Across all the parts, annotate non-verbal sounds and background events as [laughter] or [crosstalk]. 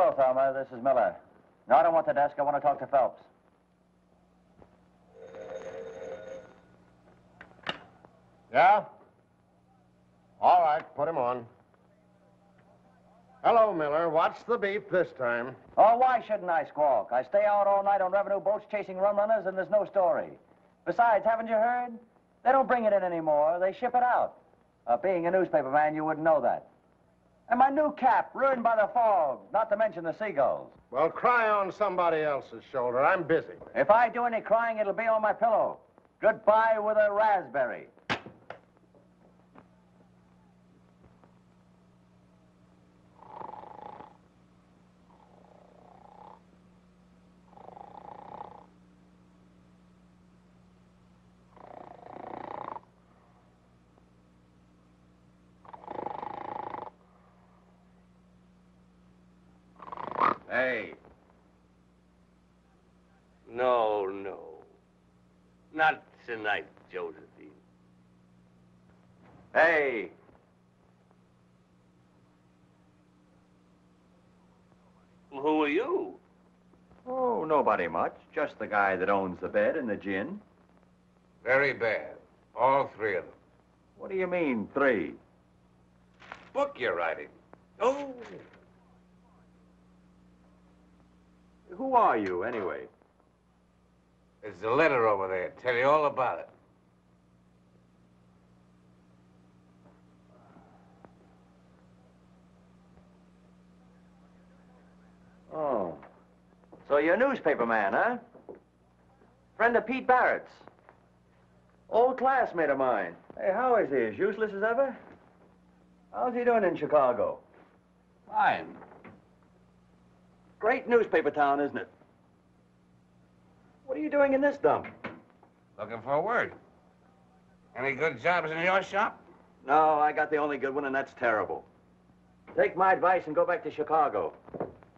Hello, Thelma. This is Miller. No, I don't want the desk. I want to talk to Phelps. Yeah? All right, put him on. Hello, Miller. What's the beef this time? Oh, why shouldn't I squawk? I stay out all night on revenue boats chasing rum runners, and there's no story. Besides, haven't you heard? They don't bring it in anymore. They ship it out. Uh, being a newspaper man, you wouldn't know that. And my new cap, ruined by the fog, not to mention the seagulls. Well, cry on somebody else's shoulder. I'm busy. If I do any crying, it'll be on my pillow. Goodbye with a raspberry. Hey. No, no. Not tonight, Josephine. Hey. Well, who are you? Oh, nobody much. Just the guy that owns the bed and the gin. Very bad. All three of them. What do you mean, three? Book you're writing. Oh. Who are you, anyway? There's a letter over there. Tell you all about it. Oh. So you're a newspaper man, huh? Friend of Pete Barrett's. Old classmate of mine. Hey, how is he? As useless as ever? How's he doing in Chicago? Fine. Great newspaper town, isn't it? What are you doing in this dump? Looking for work. Any good jobs in your shop? No, I got the only good one, and that's terrible. Take my advice and go back to Chicago.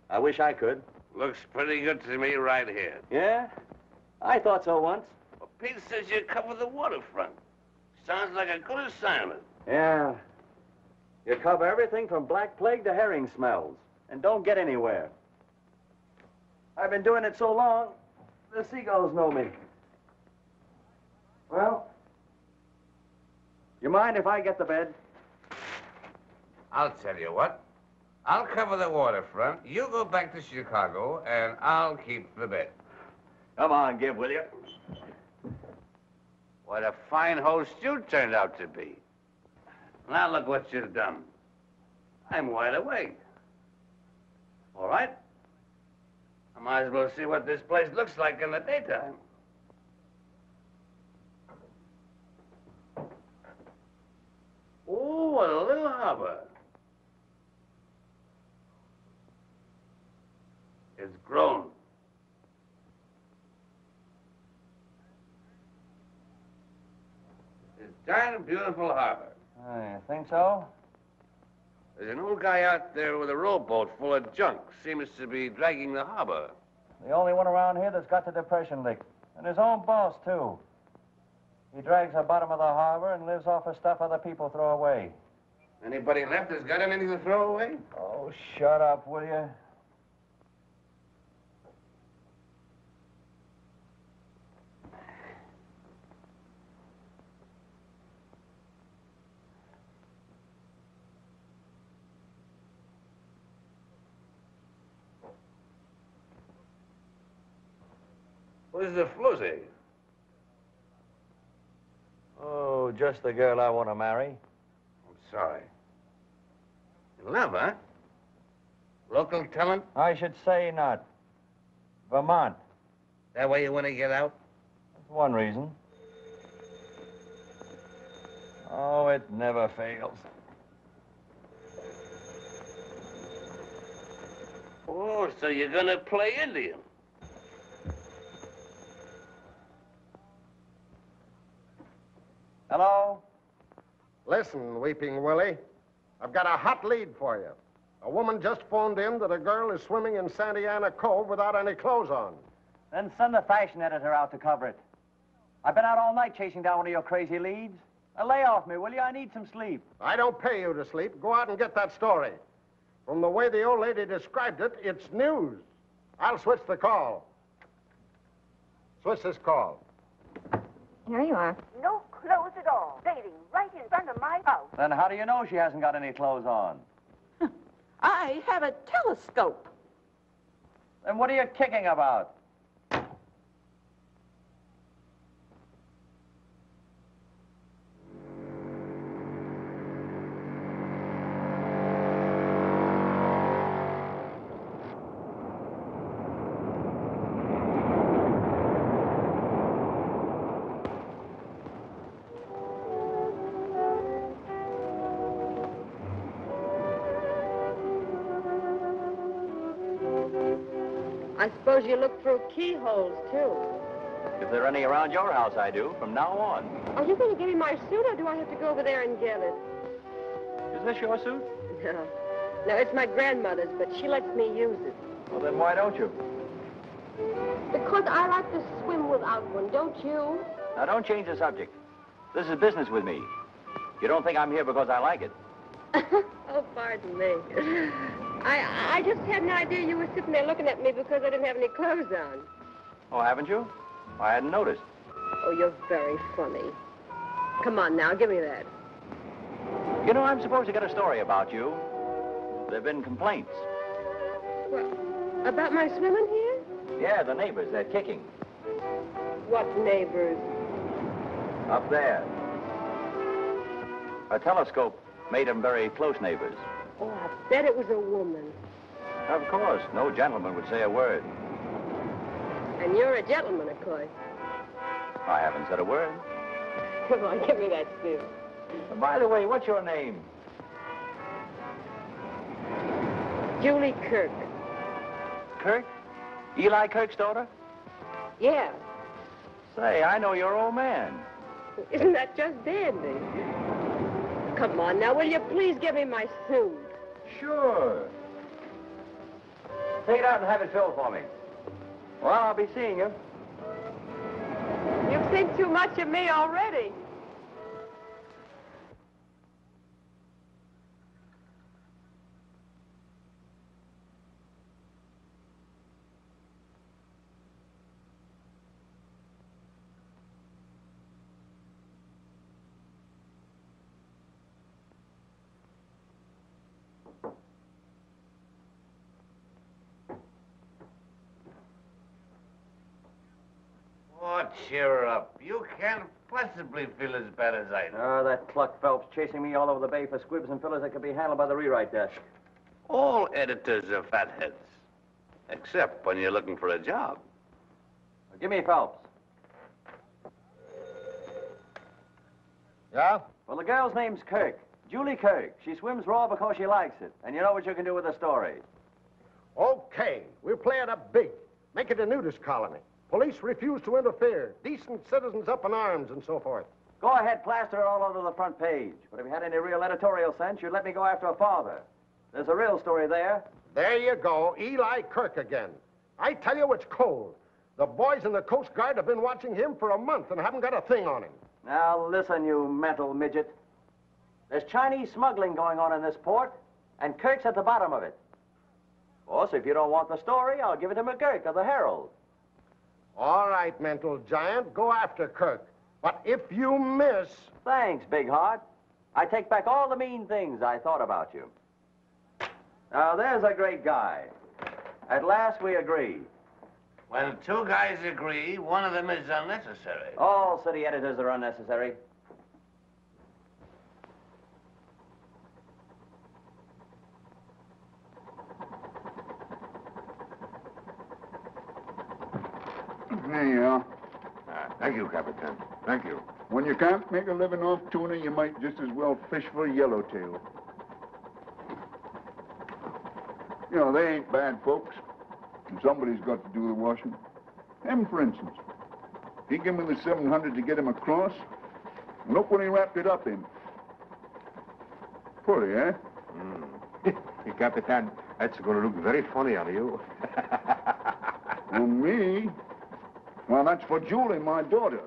I wish I could. Looks pretty good to me right here. Yeah? I thought so once. Well, Pete says you cover the waterfront. Sounds like a good assignment. Yeah. You cover everything from black plague to herring smells, and don't get anywhere. I've been doing it so long, the seagulls know me. Well, you mind if I get the bed? I'll tell you what. I'll cover the waterfront. You go back to Chicago, and I'll keep the bed. Come on, give, will you? What a fine host you turned out to be. Now look what you've done. I'm wide awake. All right. I might as well see what this place looks like in the daytime. Oh, a little harbor. It's grown. It's a giant, beautiful harbor. Oh, you think so? There's an old guy out there with a rowboat full of junk. Seems to be dragging the harbor. The only one around here that's got the depression licked. And his own boss, too. He drags the bottom of the harbor and lives off of stuff other people throw away. Anybody left that's got anything to throw away? Oh, shut up, will you? Where's the floozy? Oh, just the girl I want to marry. I'm sorry. In love, huh? Local talent? I should say not. Vermont. That way you want to get out? That's one reason. Oh, it never fails. Oh, so you're gonna play Indian? Hello? Listen, Weeping Willie. I've got a hot lead for you. A woman just phoned in that a girl is swimming in Santa Ana Cove without any clothes on. Then send the fashion editor out to cover it. I've been out all night chasing down one of your crazy leads. Now lay off me, will you? I need some sleep. I don't pay you to sleep. Go out and get that story. From the way the old lady described it, it's news. I'll switch the call. Switch this call. Here you are. No clothes at all. Dating right in front of my house. Then how do you know she hasn't got any clothes on? [laughs] I have a telescope. Then what are you kicking about? You look through keyholes, too. If there are any around your house, I do, from now on. Are you going to give me my suit, or do I have to go over there and get it? Is this your suit? [laughs] No. No, it's my grandmother's, but she lets me use it. Well, then why don't you? Because I like to swim without one, don't you? Now, don't change the subject. This is business with me. You don't think I'm here because I like it. [laughs] oh, pardon me. [laughs] I I just had an idea you were sitting there looking at me because I didn't have any clothes on. Oh, haven't you? I hadn't noticed. Oh, you're very funny. Come on now, give me that. You know, I'm supposed to get a story about you. There have been complaints. What, about my swimming here? Yeah, the neighbors, they're kicking. What neighbors? Up there. A telescope made them very close neighbors. Oh, I bet it was a woman. Of course, no gentleman would say a word. And you're a gentleman, of course. I haven't said a word. [laughs] Come on, give me that suit. By the way, what's your name? Julie Kirk. Kirk? Eli Kirk's daughter? Yeah. Say, I know your old man. Isn't that just dandy? Come on now, will you please give me my suit? Sure. Take it out and have it filled for me. Well, I'll be seeing you. You think too much of me already. Oh, cheer up. You can't possibly feel as bad as I do. Oh, that Cluck Phelps chasing me all over the bay for squibs and fillers that could be handled by the rewrite desk. All editors are fatheads. Except when you're looking for a job. Give me Phelps. Yeah? Well, the girl's name's Kirk. Julie Kirk. She swims raw because she likes it. And you know what you can do with a story. Okay, we'll play it up big. Make it a nudist colony. Police refuse to interfere. Decent citizens up in arms and so forth. Go ahead, plaster it all over the front page. But if you had any real editorial sense, you'd let me go after a father. There's a real story there. There you go, Eli Kirk again. I tell you, it's cold. The boys in the Coast Guard have been watching him for a month and haven't got a thing on him. Now, listen, you mental midget. There's Chinese smuggling going on in this port, and Kirk's at the bottom of it. Of course, if you don't want the story, I'll give it to McGurk of the Herald. All right, mental giant, go after Kirk. But if you miss, Thanks, Big Heart. I take back all the mean things I thought about you. Now, there's a great guy. At last, we agree. When two guys agree, one of them is unnecessary. All city editors are unnecessary. There you are. Ah, thank you, Capitan. Thank you. When you can't make a living off tuna, you might just as well fish for yellowtail. You know, they ain't bad folks. And somebody's got to do the washing. Him, for instance. He gave me the 700 to get him across. And look what he wrapped it up in. Pretty, eh? [laughs] Hey, Capitan, that's going to look very funny on you. [laughs] On me? Well, that's for Julie, my daughter. [laughs]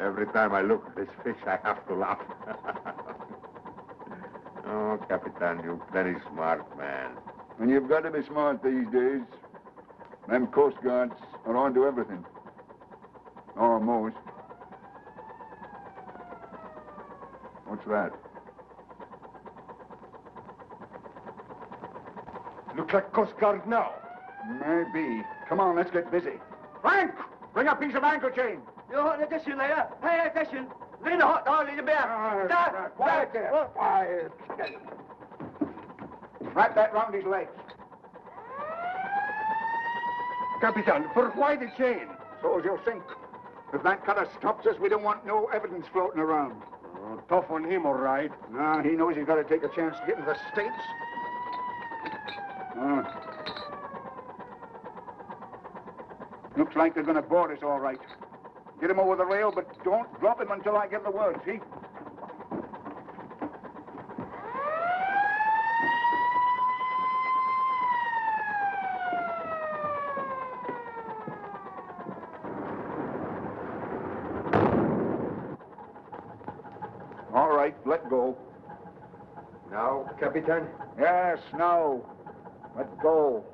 Every time I look at this fish, I have to laugh. [laughs] oh, Capitan, you're very smart man. And you've got to be smart these days. Them Coast Guards are on to everything most. What's that? Looks like Coast Guard now. Maybe. Come on, let's get busy. Frank! Bring a piece of anchor chain. You'll hold attention, Leia. Pay attention. Lead the hot dog, lead the bear. Stop! Quiet there. Quiet. Wrap that round his legs. Capitan, for why the chain? So as you'll sink. If that cutter stops us, we don't want no evidence floating around. Oh, tough on him, all right. Nah, he knows he's got to take a chance to get into the States. Ah. Looks like they're going to board us all right. Get him over the rail, but don't drop him until I give the word, see? All right, let go. Now, Capitan? Yes, now. Let go.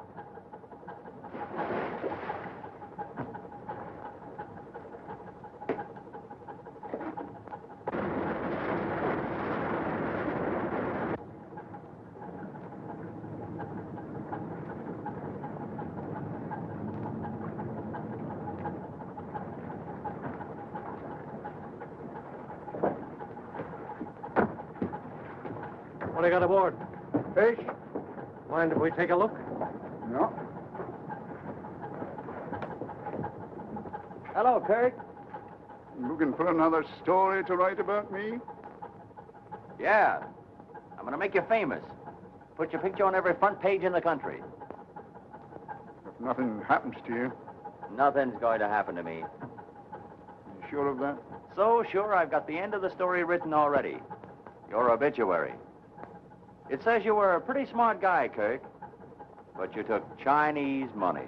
What do you got aboard? Fish? Mind if we take a look? No. Hello, Kirk. Looking for another story to write about me? Yeah. I'm going to make you famous. Put your picture on every front page in the country. If nothing happens to you, Nothing's going to happen to me. you sure of that? So sure, I've got the end of the story written already. Your obituary. It says you were a pretty smart guy, Kirk, but you took Chinese money.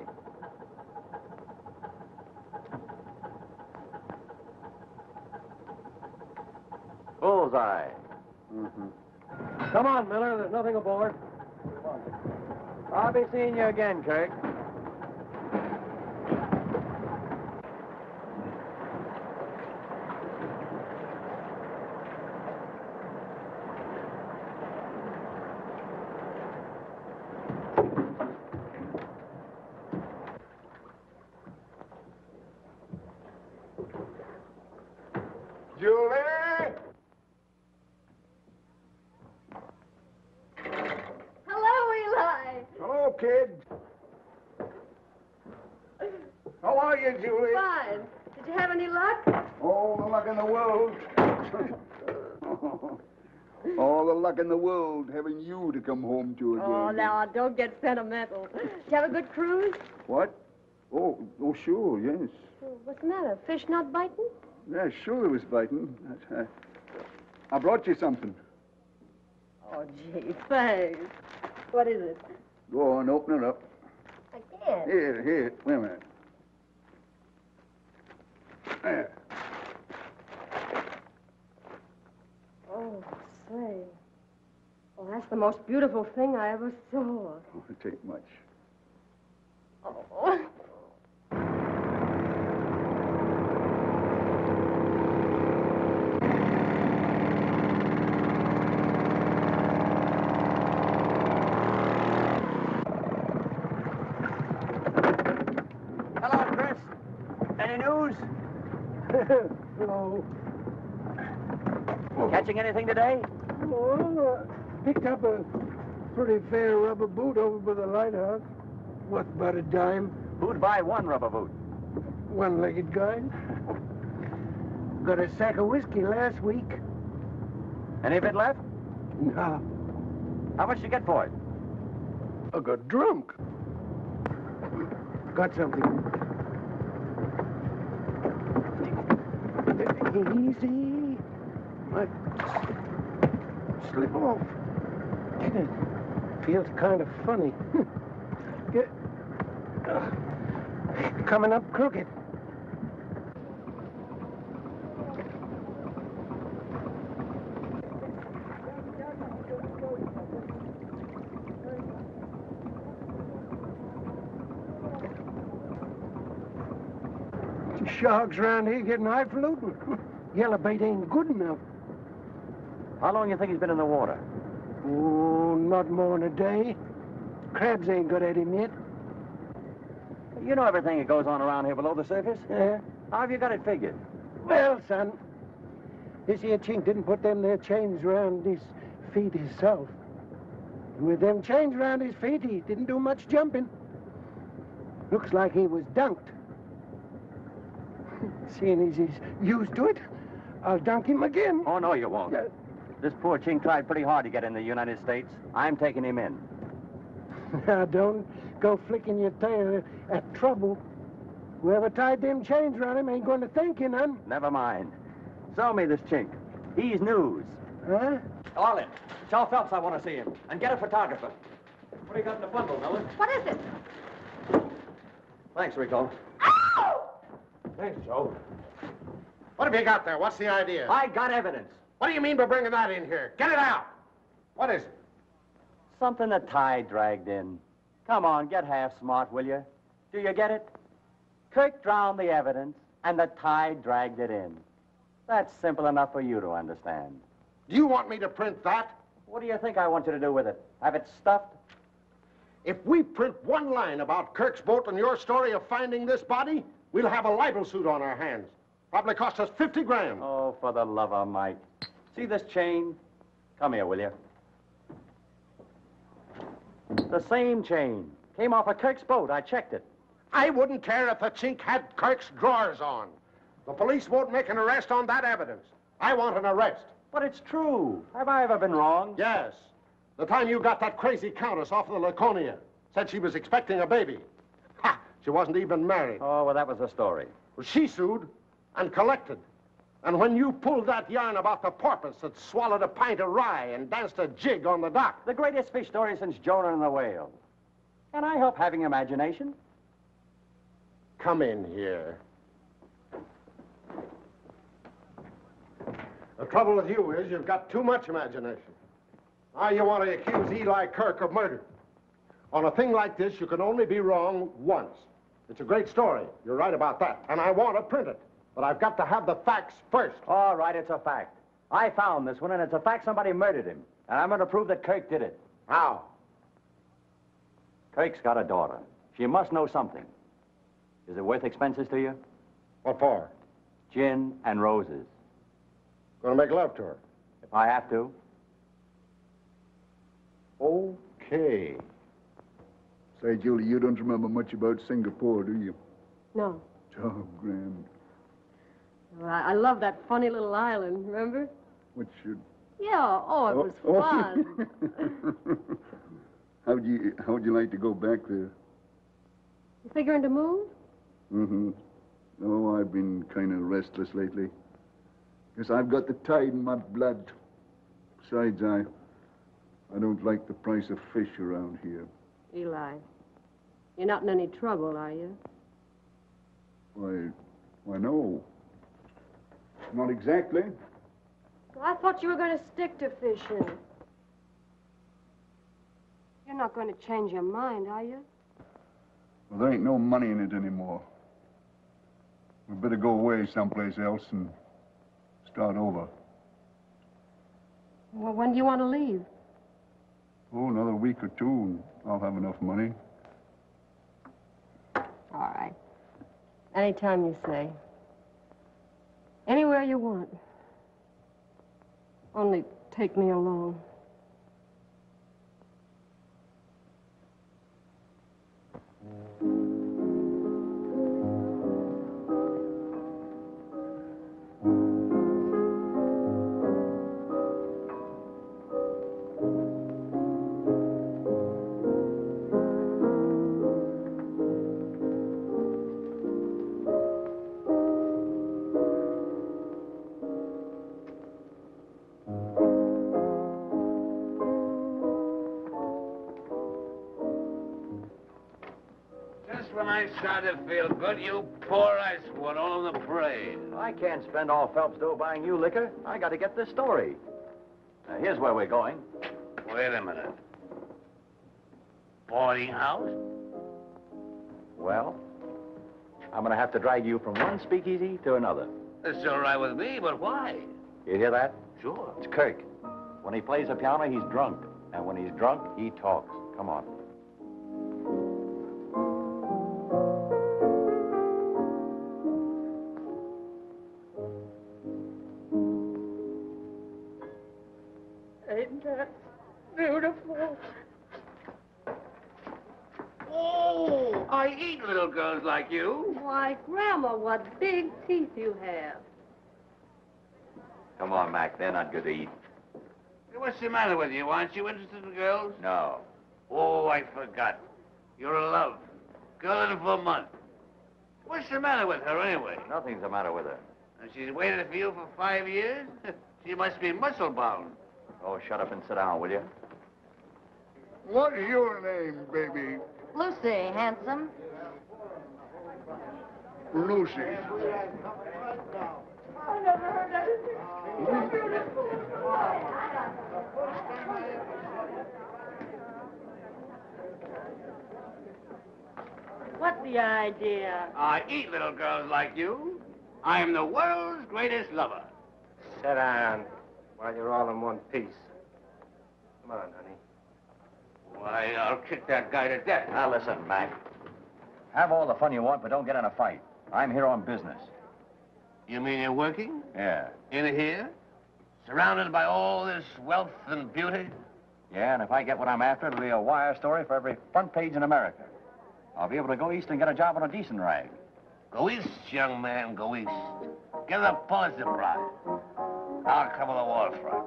Bullseye. Mm-hmm. Come on, Miller. There's nothing aboard. I'll be seeing you again, Kirk. Julie! Hello, Eli. Hello, kid. How are you, Julie? Fine. Did you have any luck? All the luck in the world. All the luck in the world having you to come home to again. Oh, now, don't get sentimental. Did [gasps] you have a good cruise? What? Oh, oh, sure, yes. What's the matter? Fish not biting? Yeah, sure it was biting. I, I, I brought you something. Oh, gee, [laughs] thanks. What is it? Go on, open it up. I can't. Here, here. Wait a minute. There. Oh, say. Oh, that's the most beautiful thing I ever saw. Oh, it take much. Oh. Hello, Chris. Any news? [laughs] Hello. Catching anything today? Oh, uh, picked up a pretty fair rubber boot over by the lighthouse. Worth about a dime. Who'd buy one rubber boot? One-legged guy. Got a sack of whiskey last week. Any of it left? Nah, How much did you get for it? I got drunk. Got something. Easy. Might slip off. Hmm. Feels kind of funny. Hmm. Coming up crooked. sharks around here getting high. [laughs] Yellow bait ain't good enough. How long you think he's been in the water? Oh, not more than a day. Crabs ain't got at him yet. You know everything that goes on around here below the surface. Yeah. How have you got it figured? Well, son, this here chink didn't put them there chains around his feet himself. With them chains around his feet, he didn't do much jumping. Looks like he was dunked. [laughs] Seeing as he's used to it, I'll dunk him again. Oh, no, you won't. Yeah. This poor chink tried pretty hard to get in the United States. I'm taking him in. [laughs] Now, don't go flicking your tail at trouble. Whoever tied them chains around him ain't going to thank you none. Never mind. Show me this chink. He's news. Huh? Arlen, Charles Phelps I want to see him. And get a photographer. What do you got in the bundle, Miller? What is it? Thanks, Rico. Ow! Thanks, Joe. What have you got there? What's the idea? I got evidence. What do you mean by bringing that in here? Get it out. What is it? Something the tide dragged in. Come on, get half smart, will you? Do you get it? Kirk drowned the evidence, and the tide dragged it in. That's simple enough for you to understand. Do you want me to print that? What do you think I want you to do with it? Have it stuffed? If we print one line about Kirk's boat and your story of finding this body, we'll have a libel suit on our hands. Probably cost us 50 grand. Oh, for the love of Mike. See this chain? Come here, will you? The same chain. Came off of Kirk's boat. I checked it. I wouldn't care if the chink had Kirk's drawers on. The police won't make an arrest on that evidence. I want an arrest. But it's true. Have I ever been wrong? Yes. The time you got that crazy countess off of the Laconia. Said she was expecting a baby. Ha! She wasn't even married. Oh, well, that was the story. Well, she sued and collected. And when you pulled that yarn about the porpoise that swallowed a pint of rye and danced a jig on the dock, The greatest fish story since Jonah and the whale. Can I help having imagination? come in here. The trouble with you is you've got too much imagination. Now you want to accuse Eli Kirk of murder. On a thing like this, you can only be wrong once. It's a great story. You're right about that. And I want to print it. But I've got to have the facts first. All right, it's a fact. I found this one, and it's a fact somebody murdered him. And I'm going to prove that Kirk did it. How? Kirk's got a daughter. She must know something. Is it worth expenses to you? What for? Gin and roses. Gonna make love to her. If I have to. Okay. Say, Julie, you don't remember much about Singapore, do you? No. Oh, grand. I, I love that funny little island, remember? Which should... Yeah, oh, it was Oh, fun. [laughs] how'd you how'd you like to go back there? You figuring to move? Mm-hmm. Oh, I've been kind of restless lately. Guess I've got the tide in my blood. Besides, I I don't like the price of fish around here. Eli, you're not in any trouble, are you? Why, why no. Not exactly. Well, I thought you were going to stick to fishing. You're not going to change your mind, are you? Well, there ain't no money in it anymore. We better go away someplace else and start over. Well, when do you want to leave? Oh, another week or two, and I'll have enough money. All right. Anytime you say. Anywhere you want. Only take me along. Started to feel good, you pour ice water all on the parade. I can't spend all Phelps' dough buying you liquor. I got to get this story. Now, here's where we're going. Wait a minute. Boarding house? Well, I'm going to have to drag you from one speakeasy to another. It's all right with me, but why? You hear that? Sure. It's Kirk. When he plays the piano, he's drunk. And when he's drunk, he talks. Come on. Come on, Mac. They're not good to eat. Hey, What's the matter with you? Aren't you interested in girls? No. Oh, I forgot. You're in love. Girl in Vermont. What's the matter with her, anyway? Nothing's the matter with her. And she's waited for you for five years? [laughs] she must be muscle-bound. Oh, shut up and sit down, will you? What's your name, baby? Lucy, handsome. Lucy. What's the idea? I eat little girls like you. I am the world's greatest lover. Sit down while you're all in one piece. Come on, honey. Why, I'll kick that guy to death. Now, listen, Mac. Have all the fun you want, but don't get in a fight. I'm here on business. You mean you're working? Yeah. In here? Surrounded by all this wealth and beauty? Yeah, and if I get what I'm after, it'll be a wire story for every front page in America. I'll be able to go east and get a job on a decent rag. Go east, young man, go east. Get a Pulitzer Prize. I'll cover the waterfront.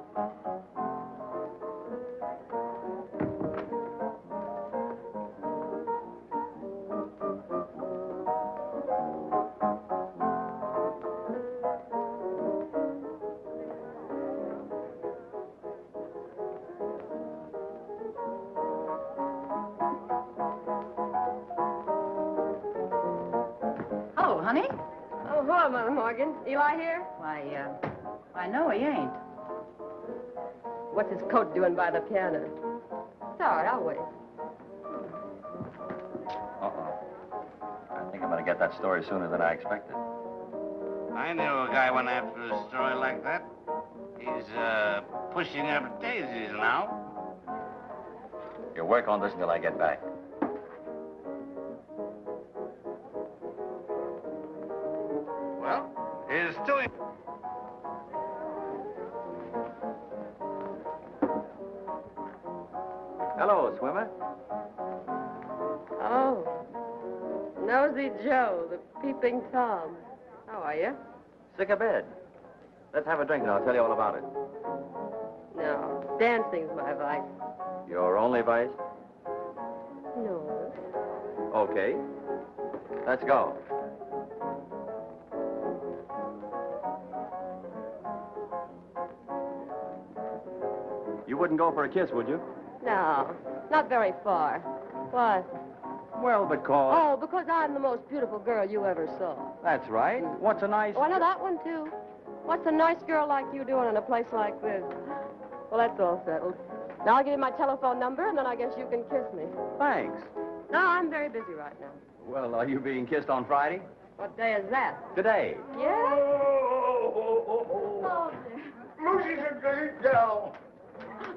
Eli here? Why, uh, I know he ain't. What's his coat doing by the piano? It's all right, I'll wait. Uh-oh. I think I'm going to get that story sooner than I expected. I knew a guy went after a story like that. He's, uh, pushing up daisies now. You work on this until I get back. The peeping Tom. How are you? Sick of bed. Let's have a drink and I'll tell you all about it. No, dancing's my vice. Your only vice? No. Okay. Let's go. You wouldn't go for a kiss, would you? No, not very far. What? Well, because... Oh, because I'm the most beautiful girl you ever saw. That's right. What's a nice... Oh, I know that one, too. What's a nice girl like you doing in a place like this? Well, that's all settled. Now I'll give you my telephone number, and then I guess you can kiss me. Thanks. No, I'm very busy right now. Well, are you being kissed on Friday? What day is that? Today. Yeah? Lucy's a great gal.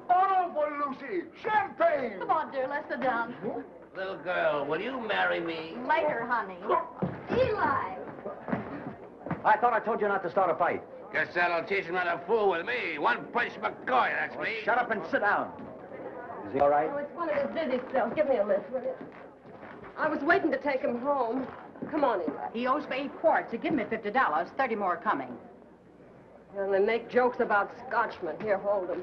Oh, for Lucy. Champagne. Come on, dear, let's sit down. Hmm? Little girl, will you marry me? Later, honey. Eli! I thought I told you not to start a fight. Guess that'll teach him not to fool with me. One punch McCoy, that's me. Shut up and sit down. Is he all right? Oh, it's one of his busy spells. Give me a lift, will you? I was waiting to take him home. Come on, Eli. He owes me eight quarts. So give me fifty dollars. Thirty more coming. Well, they make jokes about Scotchmen. Here, hold him.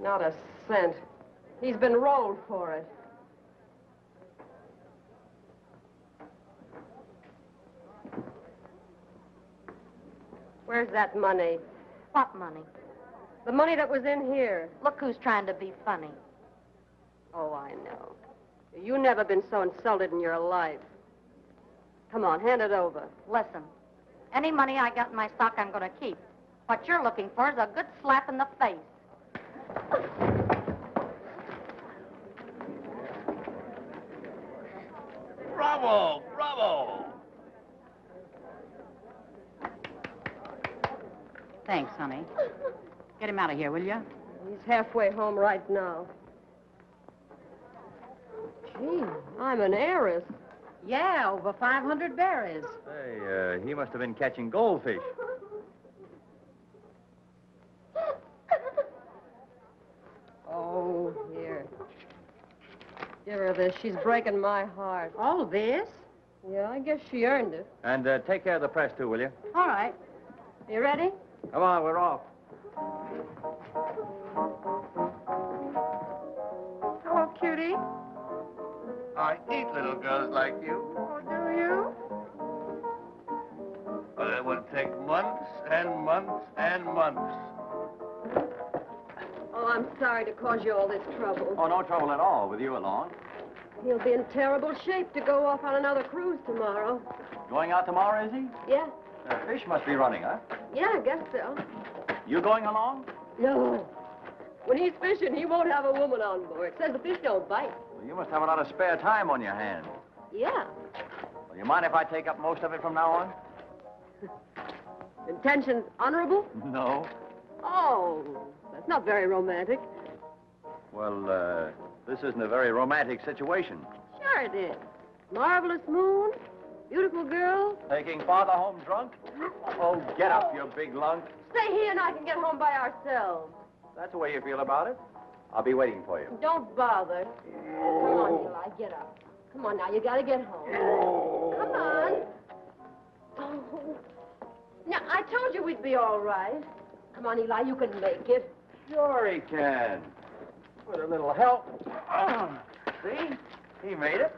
Not a cent. He's been rolled for it. Where's that money? What money? The money that was in here. Look who's trying to be funny. Oh, I know. You never been so insulted in your life. Come on, hand it over. Listen, any money I got in my stock, I'm going to keep. What you're looking for is a good slap in the face. Bravo! Bravo! Thanks, honey. Get him out of here, will you? He's halfway home right now. Gee, I'm an heiress. Yeah, over 500 berries. Hey, uh, he must have been catching goldfish. Give her this. She's breaking my heart. All this? Yeah, I guess she earned it. And uh, take care of the press, too, will you? All right. You ready? Come on, we're off. Hello, cutie. I eat little girls like you. Oh, do you? But it would take months and months and months. Oh, I'm sorry to cause you all this trouble. Oh, no trouble at all with you along. He'll be in terrible shape to go off on another cruise tomorrow. Going out tomorrow, is he? Yeah, The fish must be running, huh? yeah, I guess so. You going along? No. When he's fishing, he won't have a woman on board. Says the fish don't bite. Well, you must have a lot of spare time on your hands. Yeah. Well, you mind if I take up most of it from now on? [laughs] Intentions honorable? No. Oh, not very romantic. Well, uh, this isn't a very romantic situation. Sure it is. Marvelous moon, beautiful girl. Taking father home drunk? Oh, get up, you big lunk. Stay here and I can get home by ourselves. That's the way you feel about it. I'll be waiting for you. Don't bother. Come on, Eli, get up. Come on now, you gotta get home. Come on. Oh. Now, I told you we'd be all right. Come on, Eli, you can make it. Sure he can. With a little help. [clears throat] See? He made it.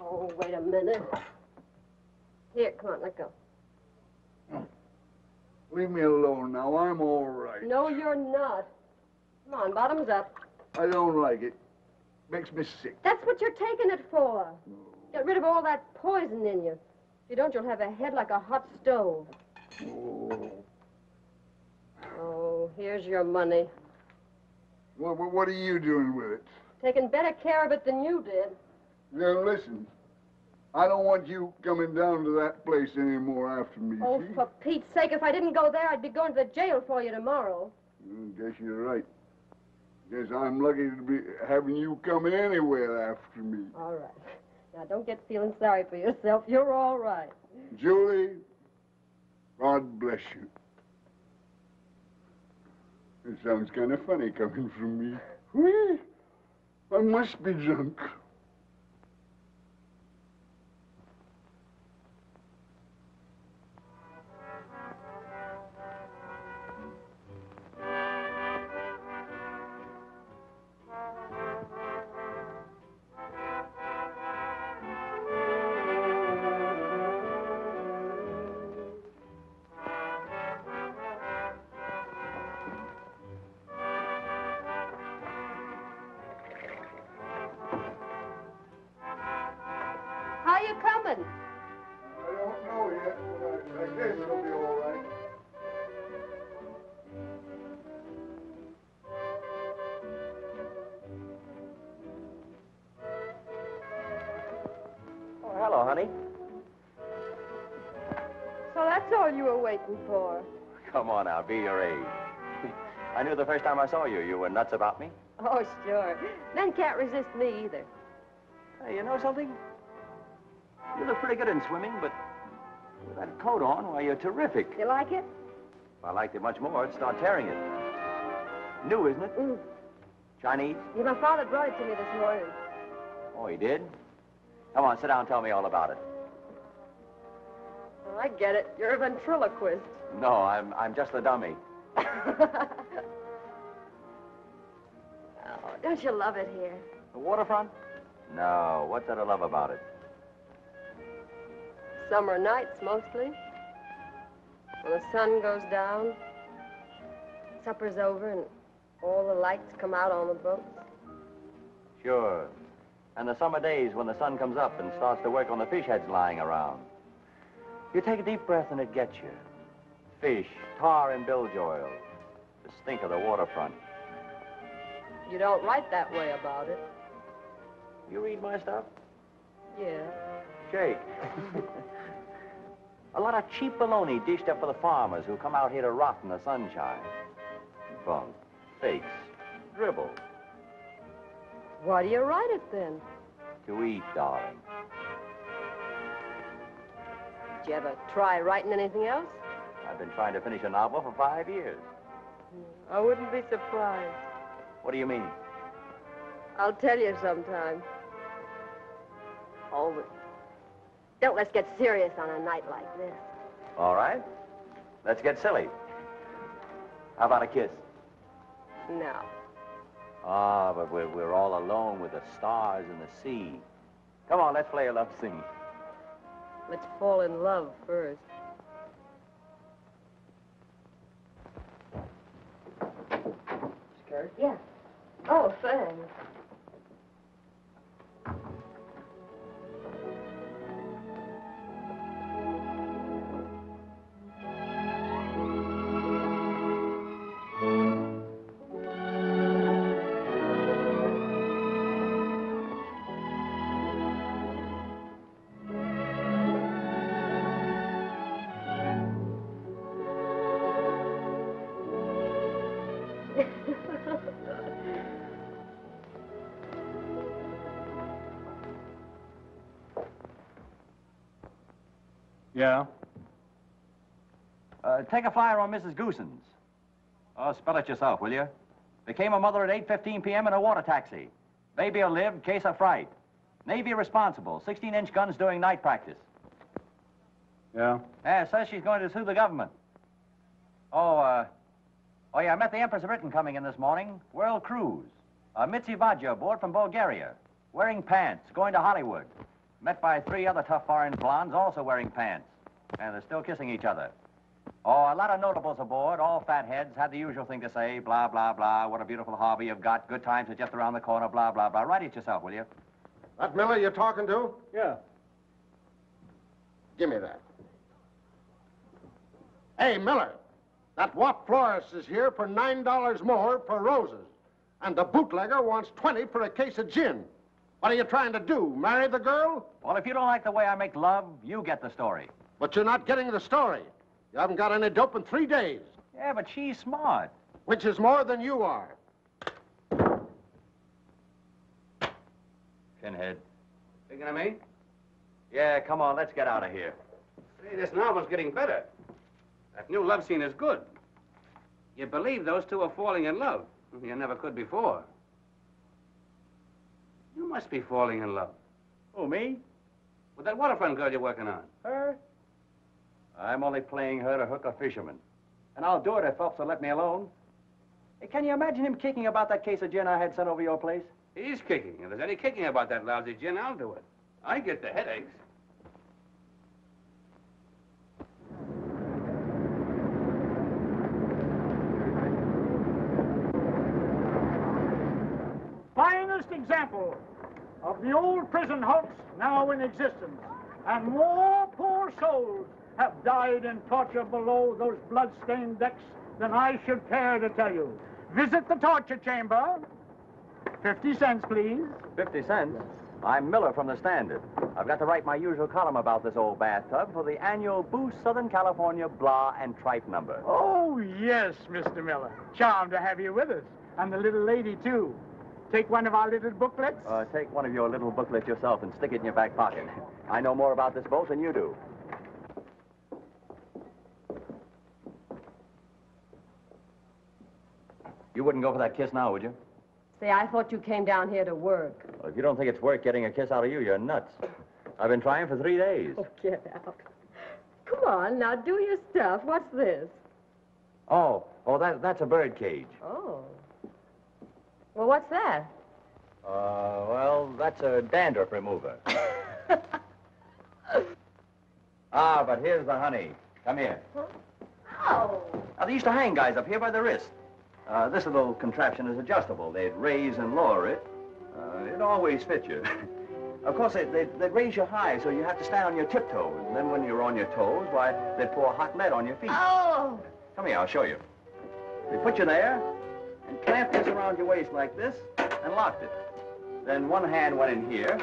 Oh, wait a minute. Here, come on, let go. Leave me alone now. I'm all right. No, you're not. Come on, bottoms up. I don't like it. Makes me sick. That's what you're taking it for. Get rid of all that poison in you. If you don't, you'll have a head like a hot stove. Oh. Oh, here's your money. What, what, what are you doing with it? Taking better care of it than you did. Now, listen. I don't want you coming down to that place anymore after me, Oh, see? for Pete's sake, if I didn't go there, I'd be going to the jail for you tomorrow. Mm, guess you're right. Guess I'm lucky to be having you coming anywhere after me. All right. Now, don't get feeling sorry for yourself. You're all right. Julie, God bless you. It sounds kind of funny coming from me. Whee! I must be drunk. Now, be your age. [laughs] I knew the first time I saw you, you were nuts about me. Oh, sure. Men can't resist me either. Hey, you know something? You look pretty good in swimming, but with that coat on, why, you're terrific. You like it? If I liked it much more, I'd start tearing it. New, isn't it? Mm. Chinese? Yeah, my father brought it to me this morning. Oh, he did? Come on, sit down and tell me all about it. Oh, I get it. You're a ventriloquist. No, I'm, I'm just the dummy. [laughs] oh, don't you love it here? The waterfront? No, what's there to love about it? Summer nights, mostly. When the sun goes down, supper's over, and all the lights come out on the boats. Sure. And the summer days when the sun comes up and starts to work on the fish heads lying around. You take a deep breath and it gets you. Fish, tar and bilge oil. The stink of the waterfront. You don't write that way about it. You read my stuff? Yeah. Shake. [laughs] A lot of cheap baloney dished up for the farmers who come out here to rot in the sunshine. Bunk, fakes, dribble. Why do you write it then? To eat, darling. Did you ever try writing anything else? I've been trying to finish a novel for five years. I wouldn't be surprised. What do you mean? I'll tell you sometime. Oh, but don't let's get serious on a night like this. All right. Let's get silly. How about a kiss? No. Ah, but we're, we're all alone with the stars and the sea. Come on, let's play a love scene. Let's fall in love first. Skirt? Yeah. Oh, thanks. Take a flyer on Mrs. Goosens. Oh, spell it yourself, will you? Became a mother at 8.15 p.m. in a water taxi. Baby will live, case of fright. Navy responsible, 16-inch guns doing night practice. Yeah? Yeah, says she's going to sue the government. Oh, uh, oh yeah, I met the Empress of Britain coming in this morning. World cruise. Uh, Mitzi Vadja aboard from Bulgaria. Wearing pants, going to Hollywood. Met by three other tough foreign blondes also wearing pants. And they're still kissing each other. Oh, a lot of notables aboard, all fat heads, had the usual thing to say, blah, blah, blah, what a beautiful harbor you've got, good times are just around the corner, blah, blah, blah. Write it yourself, will you? That Miller you're talking to? Yeah. Give me that. Hey, Miller, that Watt florist is here for $9 more per roses. And the bootlegger wants 20 for a case of gin. What are you trying to do, marry the girl? Well, if you don't like the way I make love, you get the story. But you're not getting the story. You haven't got any dope in three days, Yeah, but she's smart. which is more than you are. Pinhead. Thinking of me? Yeah, come on, let's get out of here. See, this novel's getting better. That new love scene is good. You believe those two are falling in love. You never could before. You must be falling in love. Who, me? With that waterfront girl you're working on. Her? I'm only playing her to hook a fisherman. And I'll do it if Phelps will let me alone. Hey, can you imagine him kicking about that case of gin I had sent over your place? He's kicking. If there's any kicking about that lousy gin, I'll do it. I get the headaches. finest example of the old prison hulks now in existence. And more poor souls have died in torture below those blood-stained decks than I should care to tell you. Visit the torture chamber. 50 cents, please. 50 cents? I'm Miller from the Standard. I've got to write my usual column about this old bathtub for the annual Boost Southern California Blah and Tripe number. Oh, yes, Mr. Miller. Charmed to have you with us. And the little lady, too. Take one of our little booklets. Uh, take one of your little booklets yourself and stick it in your back pocket. I know more about this boat than you do. You wouldn't go for that kiss now, would you? Say, I thought you came down here to work. Well, if you don't think it's worth getting a kiss out of you, you're nuts. I've been trying for three days. Oh, get out. Come on, now do your stuff. What's this? Oh, oh, that, that's a bird cage. Oh. Well, what's that? Uh, well, that's a dandruff remover. [laughs] ah, but here's the honey. Come here. Oh. Now, they used to hang guys up here by the wrist. Uh, this little contraption is adjustable. They'd raise and lower it. Uh, it always fits you. [laughs] Of course, they, they, they'd raise you high, so you have to stand on your tiptoes. And then when you're on your toes, why, they'd pour hot lead on your feet. Oh! Come here, I'll show you. They put you there and clamped this around your waist like this and locked it. Then one hand went in here,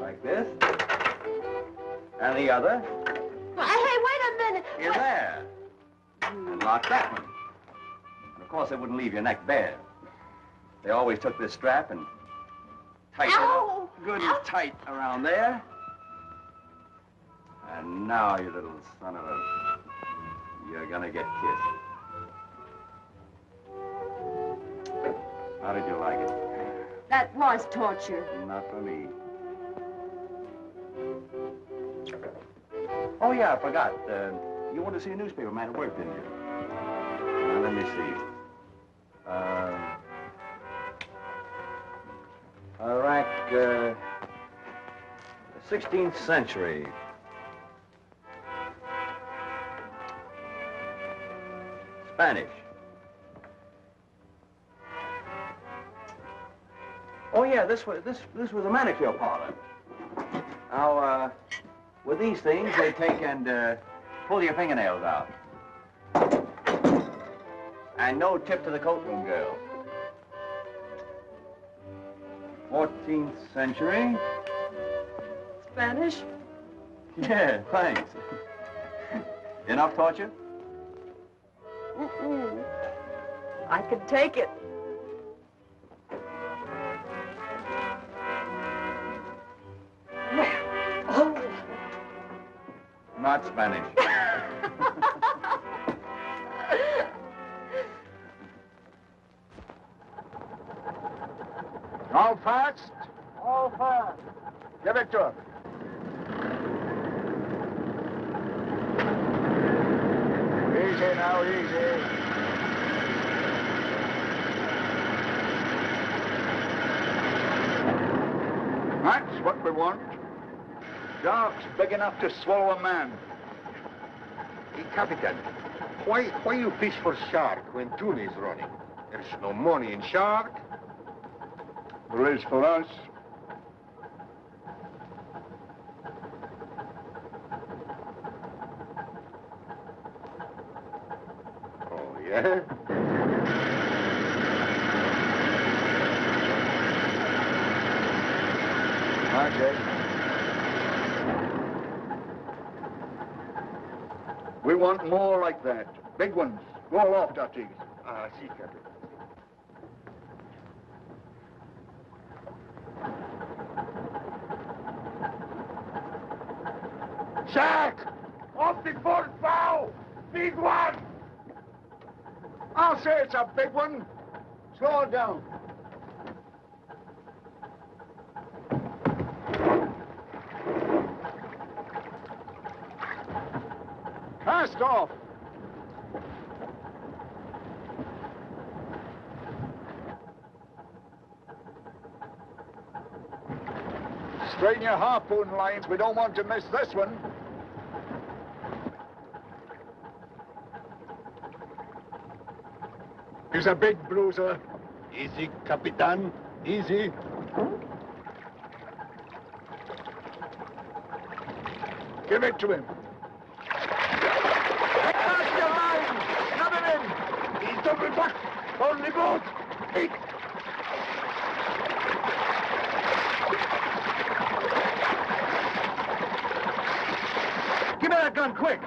like this, and the other Hey, wait a minute. in there, and locked that one. Course, they wouldn't leave your neck bare. They always took this strap and tightened it Ow! up good and tight around there. And now, you little son of a... You're gonna get kissed. How did you like it? That was torture. Not for me. Oh, yeah, I forgot. Uh, you wanted to see a newspaper man at work, didn't you? Now, let me see. Uh, a rack, uh, 16th century. Spanish. Oh yeah, this was this this was a manicure parlor. Now, uh, with these things, they take and uh, pull your fingernails out. And no tip to the coatroom girl. 14th century. Spanish? Yeah, thanks. Enough torture? Mm-mm. I could take it. Oh. Not Spanish. [laughs] Give it to him. Easy now, easy. That's what we want. Sharks big enough to swallow a man. Hey, Capitan, why, why you fish for shark when tuna is running? There's no money in shark. There is for us. Oh, yeah? That's it. We want more like that. Big ones. Artigas. Ah, see, Capitan. Shark! Off the port bow! Big one! I'll say it's a big one. Slow it down. Cast off. Straighten your harpoon lines. We don't want to miss this one. He's a big bruiser. Easy, Capitan. Easy. Give it to him. Cast your line. Shove him in. He's double back. On the boat. Hey. Give me that gun, quick.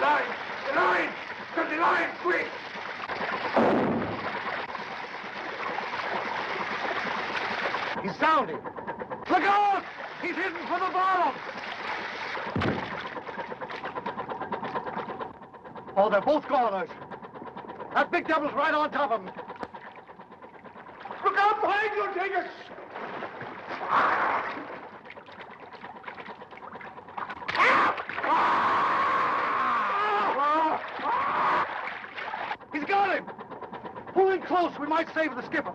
Line! The line! Cut the line, quick! He's sounding. Look out! He's hitting for the bottom. Oh, they're both goners. That big devil's right on top of him. Look out behind you, Dingus! He's got him! Pull in close. We might save the skipper.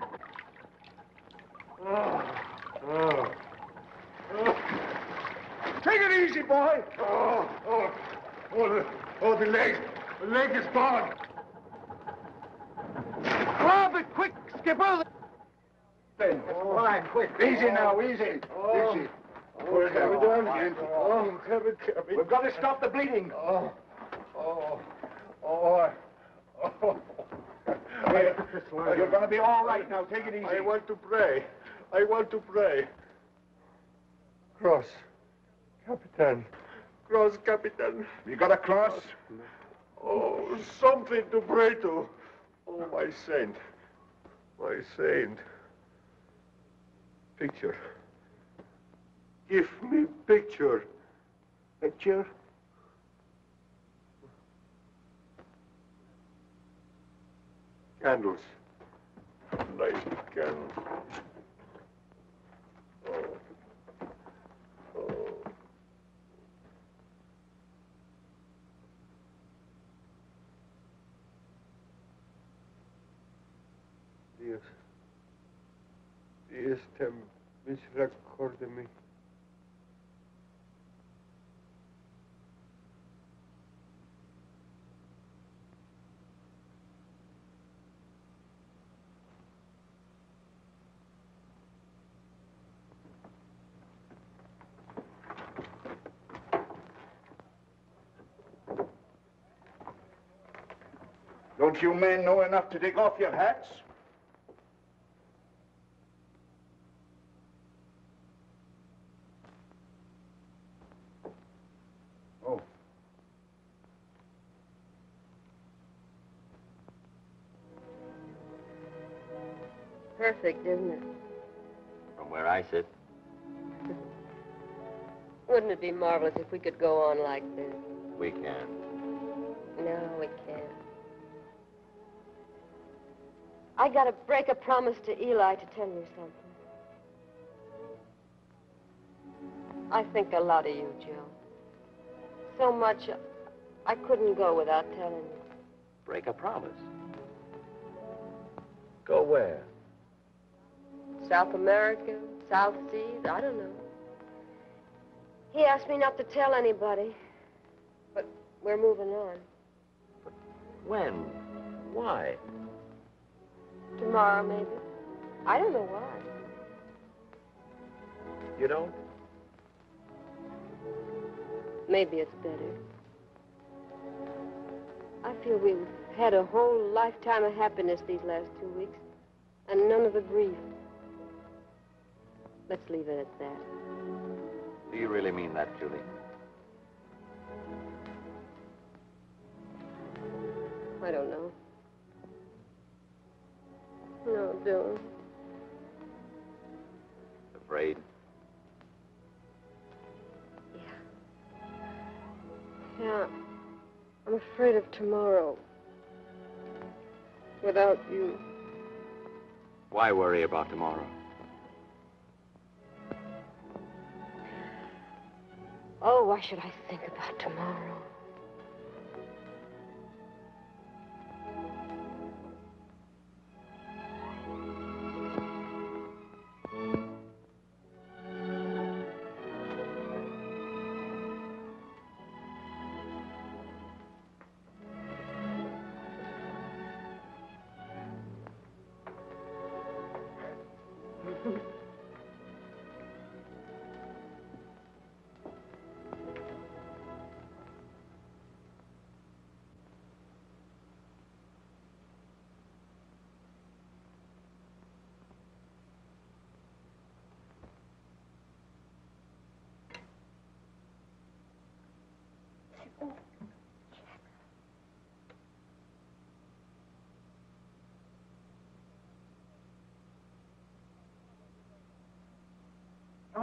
Take it easy, boy. Oh, oh, oh, the, oh, the leg. The leg is gone. Grab it, quick, Skipper. Then, all right, quick. Easy now, easy. Oh. Easy. Oh, Cabot, again. Oh, Cabot, Cabot. We've got to stop the bleeding. Oh, oh, oh, [laughs] oh. You're going to be all right now. Take it easy. I want to pray. I want to pray. Cross. Capitan. Cross, Capitan. You got a cross? Oh, something to pray to. Oh, my saint. My saint. Picture. Give me picture. Picture? Candles. Light candles. Oh. Oh. Dios. Misericordia. Don't you men know enough to take off your hats? Perfect, isn't it? From where I sit, Wouldn't it be marvelous if we could go on like this? we can. No, we can't. I gotta break a promise to Eli to tell you something. I think a lot of you, Joe. So much I couldn't go without telling you. Break a promise. Go where? South America, South Seas, I don't know. He asked me not to tell anybody, but we're moving on. But When? Why? Tomorrow, maybe. I don't know why. You don't? Maybe it's better. I feel we've had a whole lifetime of happiness these last two weeks, and none of the grief. Let's leave it at that. Do you really mean that, Julie? I don't know. No, Bill. Afraid? Yeah. Yeah. I'm afraid of tomorrow. Without you. Why worry about tomorrow? Oh, why should I think about tomorrow?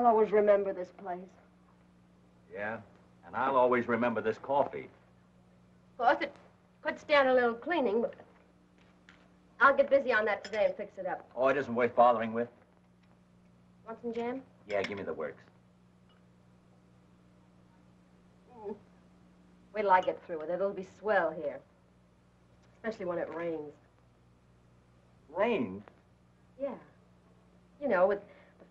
I'll always remember this place. Yeah? And I'll always remember this coffee. Of course, it could stand a little cleaning, but I'll get busy on that today and fix it up. Oh, it isn't worth bothering with? Want some jam? Yeah, give me the works. Mm. Wait till I get through with it. It'll be swell here. Especially when it rains. Rain? Yeah. You know, with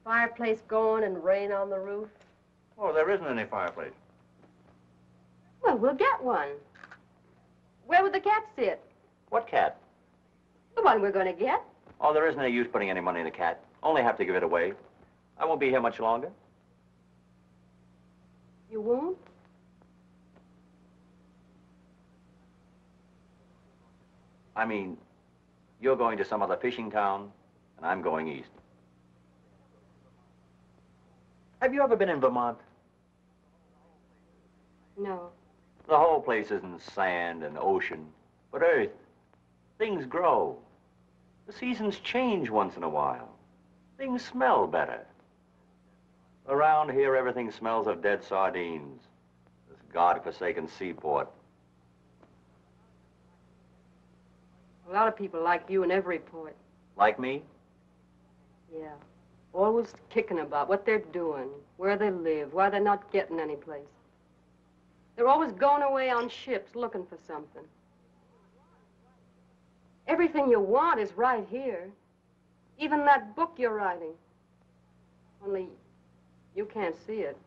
fireplace going and rain on the roof. Oh, there isn't any fireplace. Well, we'll get one. Where would the cat sit? What cat? The one we're going to get. Oh, there isn't any use putting any money in the cat. Only have to give it away. I won't be here much longer. You won't? I mean, you're going to some other fishing town, and I'm going east. Have you ever been in Vermont? No. The whole place isn't sand and ocean, but earth. Things grow. The seasons change once in a while. Things smell better. Around here, everything smells of dead sardines. This God-forsaken seaport. A lot of people like you in every port. Like me? Yeah. Always kicking about what they're doing, where they live, why they're not getting any place. They're always going away on ships looking for something. Everything you want is right here. Even that book you're writing. Only you can't see it.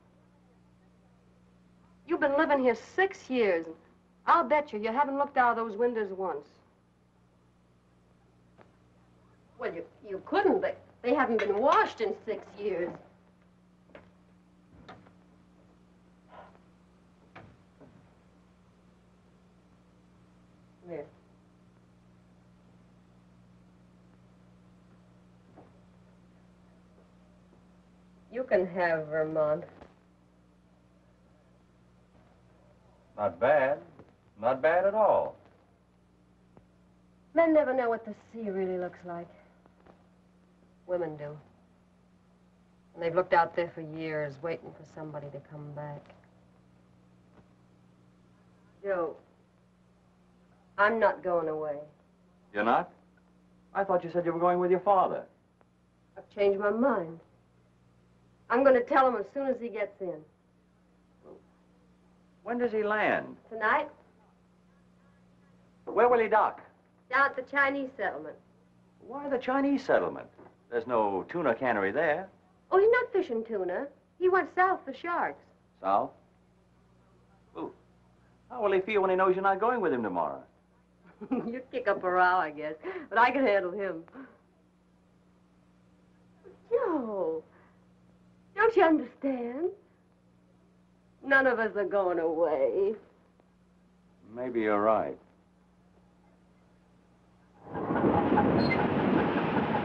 You've been living here six years. and I'll bet you you haven't looked out of those windows once. Well, you, you couldn't. They, they haven't been washed in six years. There. You can have Vermont. Not bad. Not bad at all. Men never know what the sea really looks like. Women do. And they've looked out there for years, waiting for somebody to come back. Joe, I'm not going away. You're not? I thought you said you were going with your father. I've changed my mind. I'm going to tell him as soon as he gets in. When does he land? Tonight, Where will he dock? down at the Chinese settlement. Why the Chinese settlement? There's no tuna cannery there. Oh, he's not fishing tuna. He went south for sharks. South? Ooh. How will he feel when he knows you're not going with him tomorrow? [laughs] You'd kick up a row, I guess. But I can handle him. Joe, don't you understand? None of us are going away. Maybe you're right.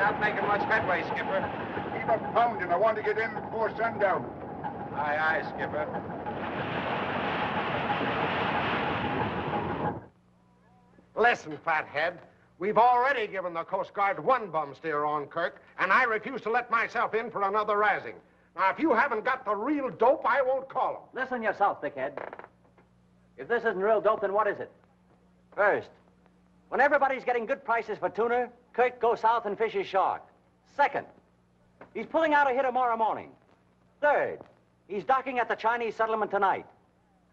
Not making much headway, Skipper. Keep up pounding. I want to get in before sundown. Aye, aye, Skipper. Listen, fathead. We've already given the Coast Guard one bum steer on Kirk, and I refuse to let myself in for another razzing. Now, if you haven't got the real dope, I won't call 'em. Listen yourself, thickhead. If this isn't real dope, then what is it? First, when everybody's getting good prices for tuna, Kirk goes south and fishes shark. Second, he's pulling out of here tomorrow morning. Third, he's docking at the Chinese settlement tonight.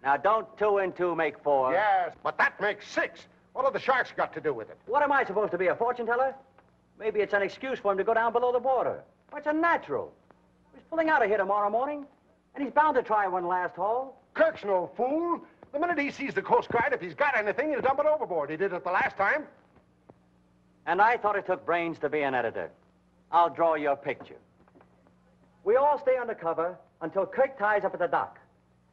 Now, don't two and two make four. Yes, but that makes six. What have the sharks got to do with it? What am I supposed to be, a fortune teller? Maybe it's an excuse for him to go down below the border. What's a natural? He's pulling out of here tomorrow morning, and he's bound to try one last haul. Kirk's no fool. The minute he sees the Coast Guard, if he's got anything, he'll dump it overboard. He did it the last time. And I thought it took brains to be an editor. I'll draw your picture. We all stay undercover until Kirk ties up at the dock.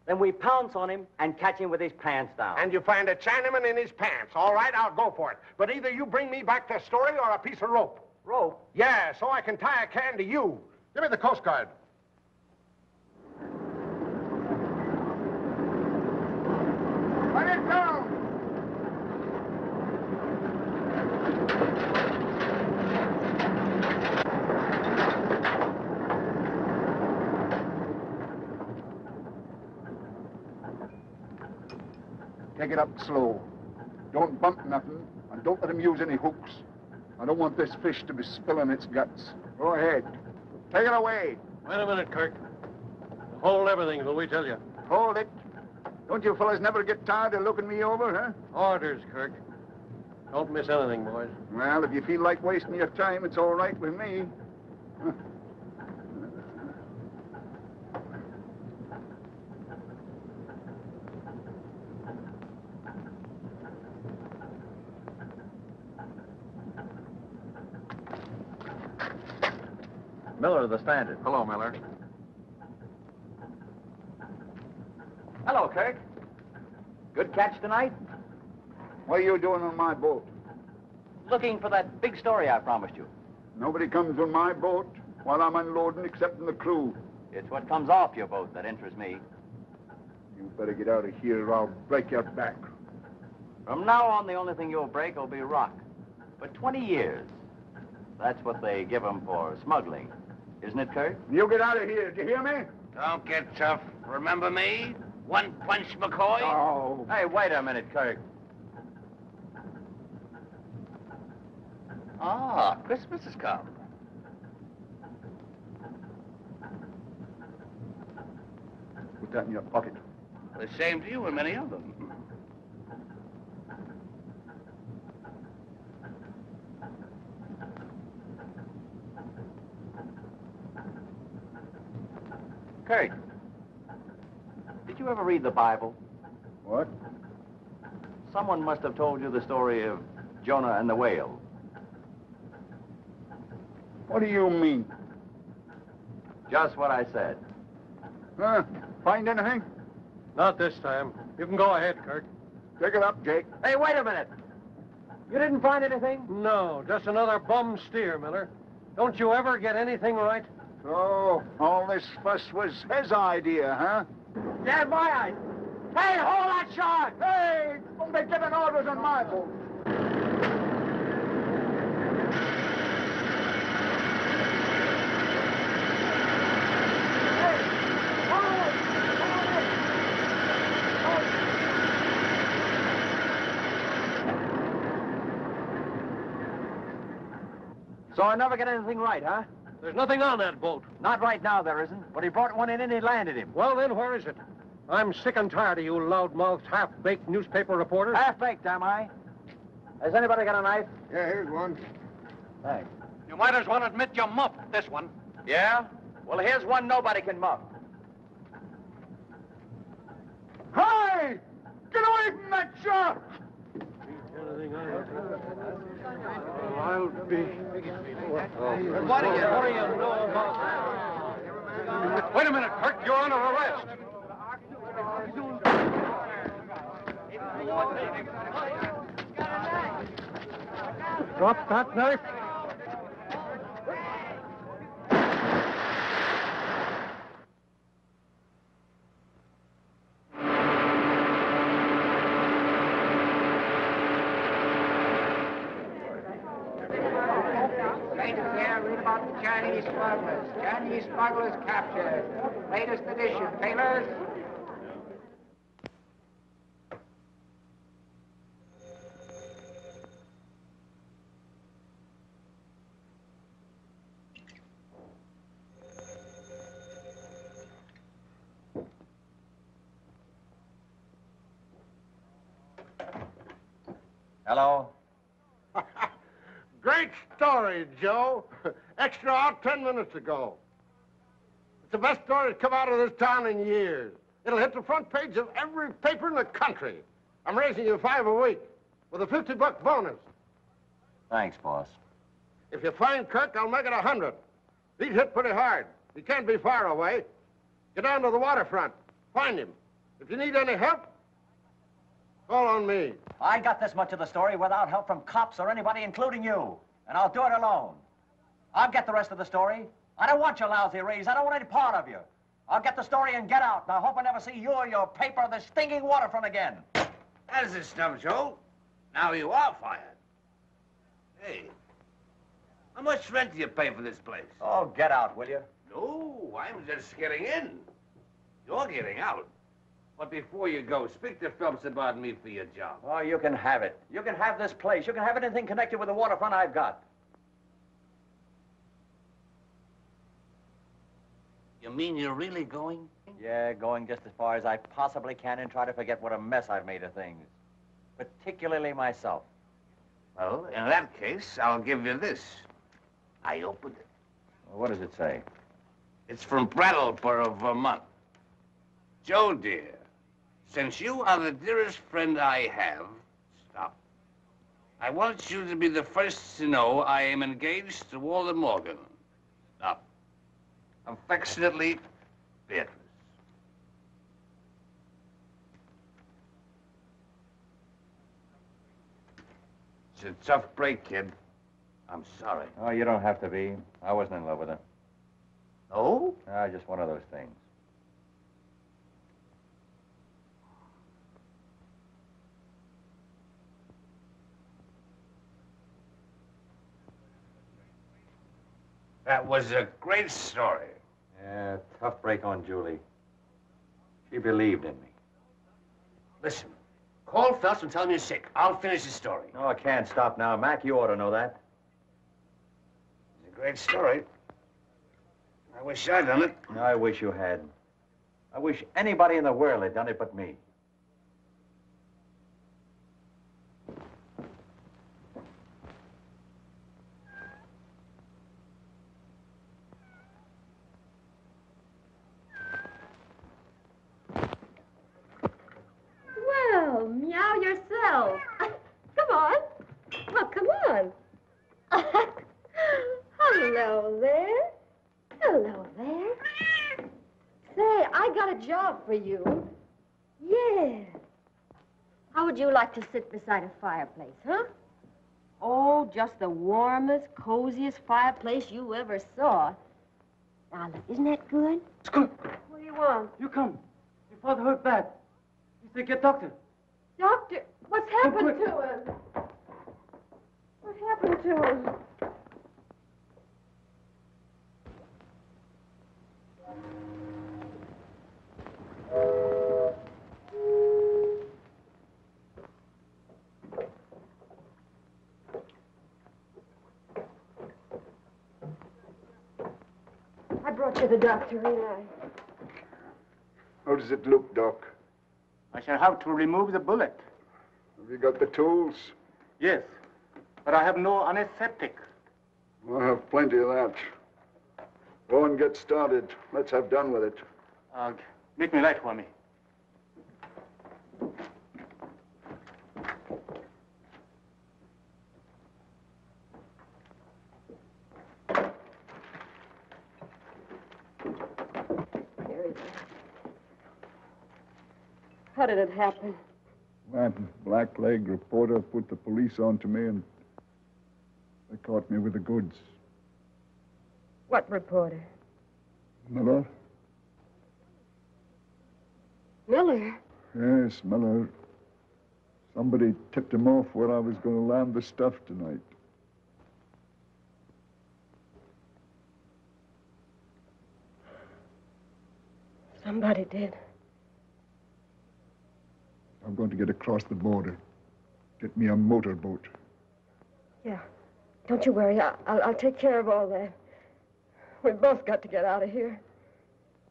Then we pounce on him and catch him with his pants down. And you find a Chinaman in his pants. All right, I'll go for it. But either you bring me back the story or a piece of rope. Rope? Yeah, so I can tie a can to you. Give me the Coast Guard. Let it down! Take it up slow. Don't bump nothing, and don't let him use any hooks. I don't want this fish to be spilling its guts. Go ahead. Take it away. Wait a minute, Kirk. Hold everything till we tell you. Hold it. Don't you fellas never get tired of looking me over, huh? Orders, Kirk. Don't miss anything, boys. Well, if you feel like wasting your time, it's all right with me. Miller of the Standard. Hello, Miller. Hello, Kirk. Good catch tonight? What are you doing on my boat? Looking for that big story I promised you. Nobody comes on my boat while I'm unloading except the crew. It's what comes off your boat that interests me. You better get out of here or I'll break your back. From now on, the only thing you'll break will be rock. For 20 years. That's what they give 'em for smuggling. Isn't it, Kirk? You get out of here, do you hear me? Don't get tough. Remember me? One punch McCoy? Oh. Hey, wait a minute, Kirk. Ah, Christmas has come. Put that in your pocket. The same to you and many of them. Kirk, did you ever read the Bible? What? Someone must have told you the story of Jonah and the whale. What do you mean? Just what I said. Huh? Find anything? Not this time. You can go ahead, Kirk. Pick it up, Jake. Hey, wait a minute. You didn't find anything? No, just another bum steer, Miller. Don't you ever get anything right? So, all this fuss was his idea, huh? Yeah, my eyes. Hey, hold that shark! Hey, don't be giving orders on my boat. So I never get anything right, huh? There's nothing on that boat. Not right now, there isn't. But he brought one in and he landed him. Well, then, where is it? I'm sick and tired of you loudmouthed, half-baked newspaper reporters. Half-baked, am I? Has anybody got a knife? Yeah, here's one. Thanks. You might as well admit you muffed this one. Yeah? Well, here's one nobody can muff. Hey! Get away from that shark! I'll be... What do you, know about that? Wait a minute, Kirk. You're under arrest. Drop that knife. Latest here, read about the Chinese smugglers. Chinese smugglers captured. Latest edition, tailors. Hello? [laughs] Great story, Joe. Extra out ten minutes ago. It's the best story to come out of this town in years. It'll hit the front page of every paper in the country. I'm raising you five a week with a 50 buck bonus. Thanks, boss. If you find Kirk, I'll make it a hundred. He's hit pretty hard. He can't be far away. Get down to the waterfront. Find him. If you need any help, call on me. I got this much of the story without help from cops or anybody, including you. And I'll do it alone. I'll get the rest of the story. I don't want your lousy raise. I don't want any part of you. I'll get the story and get out. And I hope I never see you or your paper or the stinking waterfront again. That's the stuff, Joe. Now you are fired. Hey, how much rent do you pay for this place? Oh, get out, will you? No, I'm just getting in. You're getting out. But before you go, speak to Phelps about me for your job. Oh, you can have it. You can have this place. You can have anything connected with the waterfront I've got. You mean you're really going? Yeah, going just as far as I possibly can and try to forget what a mess I've made of things. Particularly myself. Well, in that case, I'll give you this. I opened it. Well, what does it say? It's from Brattleboro, Vermont. Joe, dear, since you are the dearest friend I have, stop. I want you to be the first to know I am engaged to Walter Morgan. Affectionately, Beatrice. It's a tough break, kid. I'm sorry. Oh, you don't have to be. I wasn't in love with her. No? Ah, just one of those things. That was a great story. Yeah, tough break on Julie. She believed in me. Listen, call Phelps and tell him you're sick. I'll finish the story. No, I can't stop now. Mac, you ought to know that. It's a great story. I wish I'd done it. I wish you had. I wish anybody in the world had done it but me. Well, meow yourself. Come on. Well, come on. Hello there. Hello there. Say, I got a job for you. Yeah. How would you like to sit beside a fireplace, huh? Oh, just the warmest, coziest fireplace you ever saw. Now, look, isn't that good? It's good. What do you want? You come. Your father hurt bad. He said get doctor. Doctor, what's happened to him? What happened to him? Brought you the doctor, Eli. How does it look, Doc? I shall have to remove the bullet. Have you got the tools? Yes, but I have no anesthetic. I have plenty of that. Go and get started. Let's have done with it. Uh, make me light for me. How did it happen? That black-leg reporter put the police on to me, and they caught me with the goods. What reporter? Miller? Miller. Yes, Miller. Somebody tipped him off where I was going to land the stuff tonight. Somebody did. I'm going to get across the border. Get me a motorboat. Yeah. Don't you worry. I'll, I'll take care of all that. We've both got to get out of here.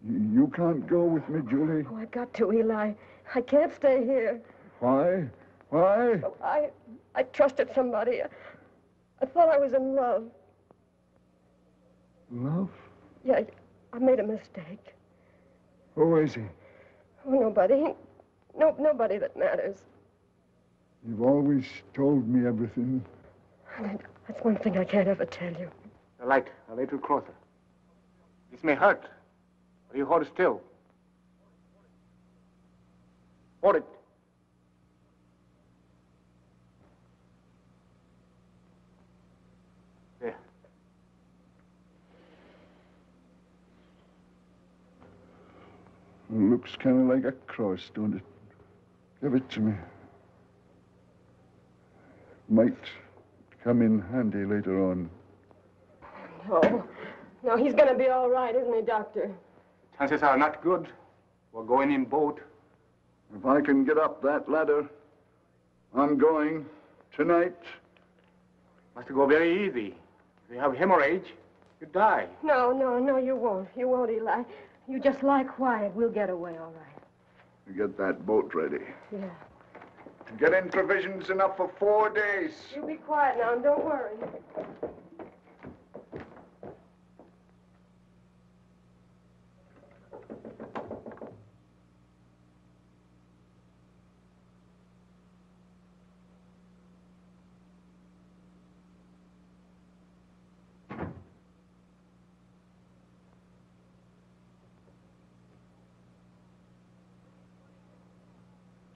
You can't go with me, Julie. Oh, I've got to, Eli. I can't stay here. Why? Why? Oh, I I trusted somebody. I, I thought I was in love. Love? Yeah, I made a mistake. Who is he? Oh, nobody. No, nobody that matters. You've always told me everything. That's one thing I can't ever tell you. The light, a little closer. This may hurt, but you hold still. Hold it. There. It looks kind of like a cross, don't it? Give it to me. Might come in handy later on. No. No, he's going to be all right, isn't he, Doctor? Chances are not good. We're going in boat. If I can get up that ladder, I'm going tonight. Must go very easy. If you have hemorrhage, you die. No, no, no, you won't. You won't, Eli. You just lie quiet. We'll get away, all right. To get that boat ready. Yeah. To get in provisions enough for four days. You be quiet now and don't worry.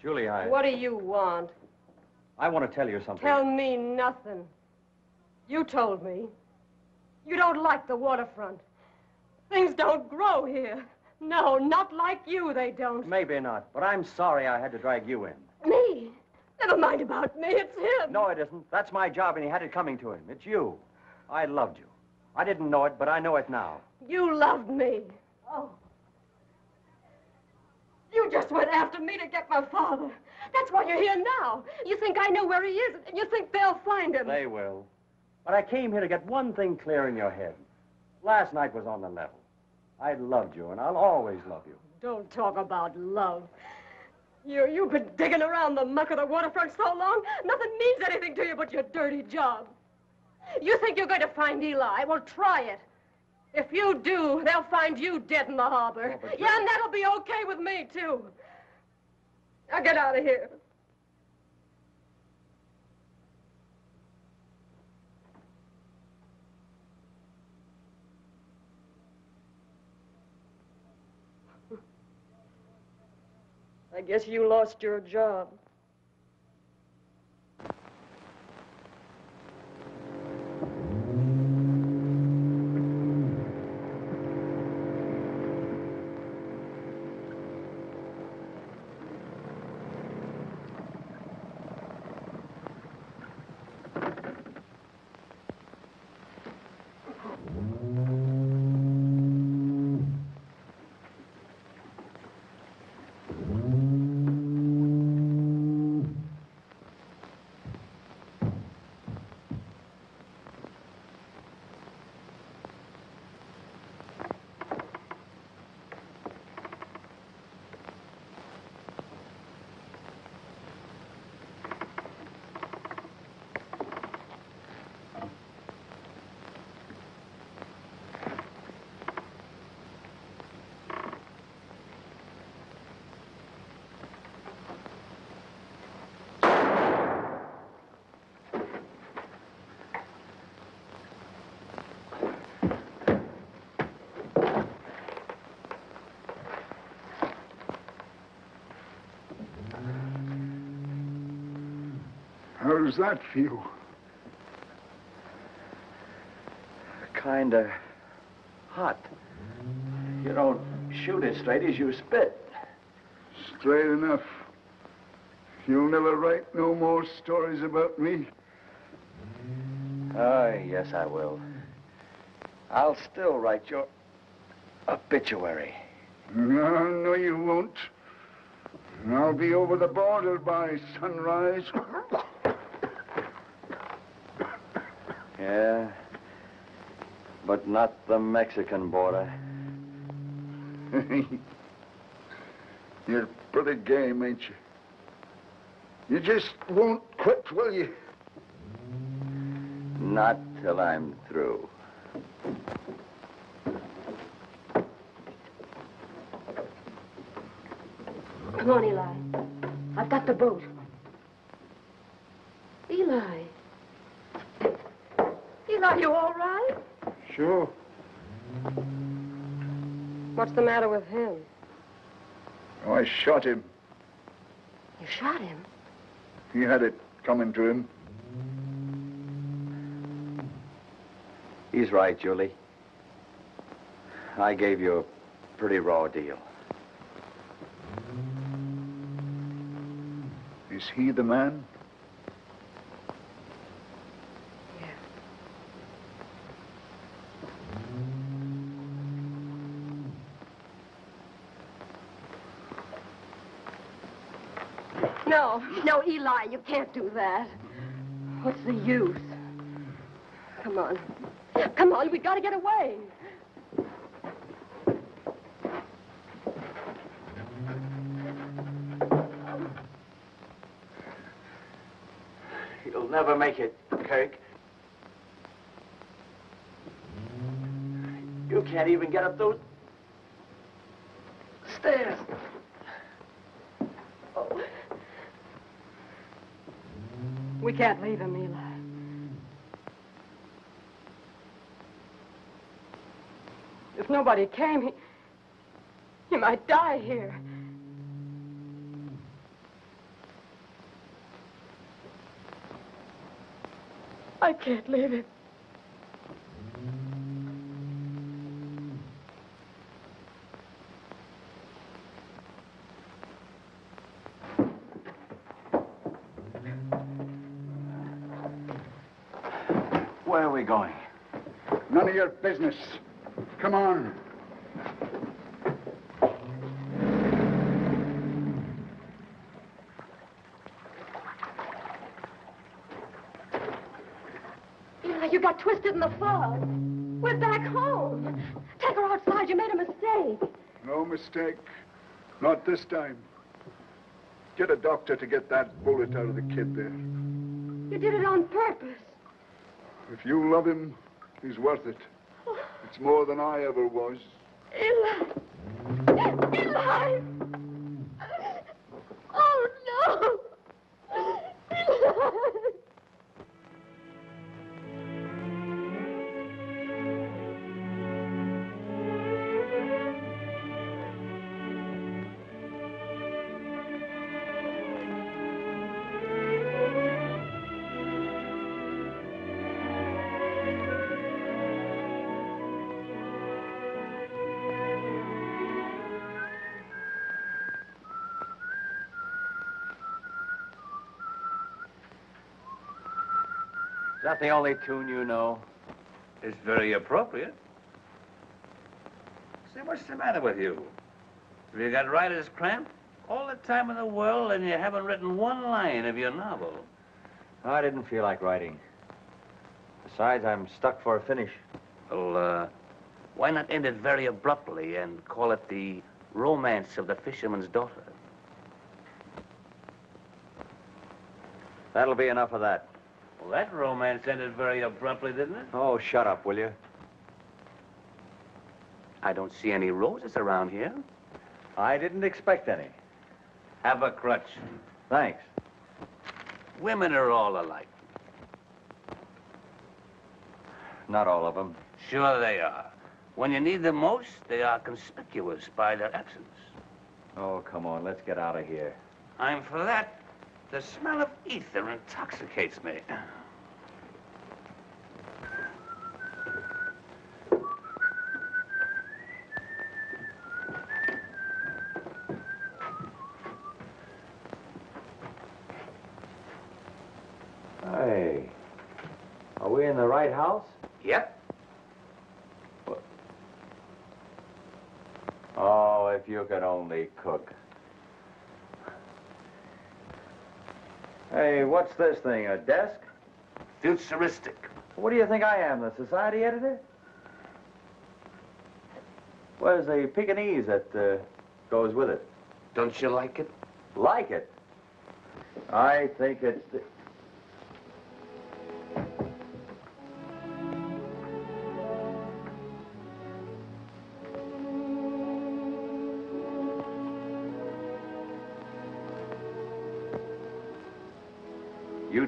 Julie, I. What do you want? I want to tell you something. Tell me nothing. You told me. You don't like the waterfront. Things don't grow here. No, not like you, they don't. Maybe not, but I'm sorry I had to drag you in. Me? Never mind about me. It's him. No, it isn't. That's my job, and he had it coming to him. It's you. I loved you. I didn't know it, but I know it now. You loved me. Oh. You just went after me to get my father. That's why you're here now. You think I know where he is, and you think they'll find him. They will. But I came here to get one thing clear in your head. Last night was on the level. I loved you, and I'll always love you. Don't talk about love. You, you've been digging around the muck of the waterfront so long, nothing means anything to you but your dirty job. You think you're going to find Eli? Well, try it. If you do, they'll find you dead in the harbor. Oh, yeah, and that'll be okay with me, too. Now get out of here. [laughs] I guess you lost your job. How does that feel? Kinda hot. You don't shoot as straight as you spit. Straight enough. You'll never write no more stories about me. Oh, yes, I will. I'll still write your obituary. No, no, you won't. I'll be over the border by sunrise. Yeah, but not the Mexican border. [laughs] You're pretty game, ain't you? You just won't quit, will you? Not till I'm through. Come on, Eli. I've got the boat. Eli. Eli, you all right? Sure. What's the matter with him? Oh, I shot him. You shot him? He had it coming to him. He's right, Julie. I gave you a pretty raw deal. Is he the man? No, no, Eli, you can't do that. What's the use? Come on. Come on, we've gotta get away. You'll never make it, Kirk. You can't even get up those can't leave him, Eli. If nobody came, he, he might die here. I can't leave him. Business. Come on. Eli, you got twisted in the fog. We're back home. Take her outside. You made a mistake. No mistake. Not this time. Get a doctor to get that bullet out of the kid there. You did it on purpose. If you love him, he's worth it. More than I ever was. Eli! Eli! That the only tune you know? It's very appropriate. Say, what's the matter with you? Have you got writer's cramp? All the time in the world and you haven't written one line of your novel. I didn't feel like writing. Besides, I'm stuck for a finish. Well, uh, why not end it very abruptly and call it the romance of the fisherman's daughter? That'll be enough of that. Well, that romance ended very abruptly, didn't it? Oh, shut up, will you? I don't see any roses around here. I didn't expect any. Have a crutch. Thanks. Women are all alike. Not all of them. Sure they are. When you need them most, they are conspicuous by their absence. Oh, come on, let's get out of here. I'm for that. The smell of ether intoxicates me. Hey, are we in the right house? Yep. Oh, if you could only cook. Hey, what's this thing, a desk? Futuristic. What do you think I am, the society editor? Where's the Pekingese that uh, goes with it? Don't you like it? Like it? I think it's...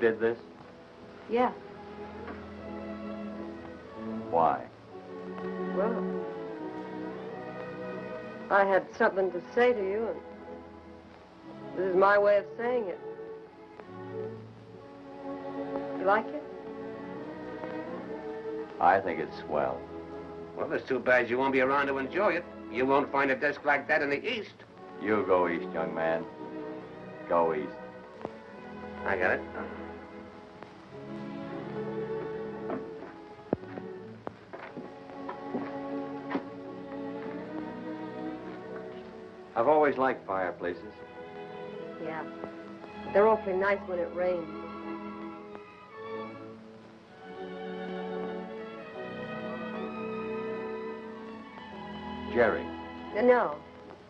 did this? Yeah. Why? Well, I had something to say to you, and this is my way of saying it. You like it? I think it's swell. Well, it's too bad you won't be around to enjoy it. You won't find a desk like that in the East. You go east, young man. Go east. I got it. I've always liked fireplaces. Yeah. They're awfully nice when it rains. Jerry, No,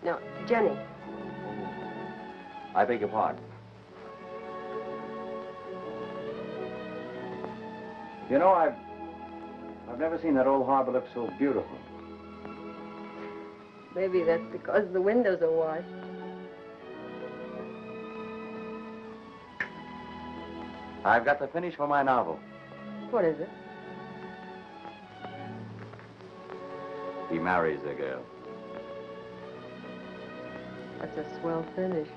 no, Jenny. I beg your pardon. You know, I've I've never seen that old harbor look so beautiful. Maybe that's because the windows are washed. I've got the finish for my novel. What is it? He marries a girl. That's a swell finish.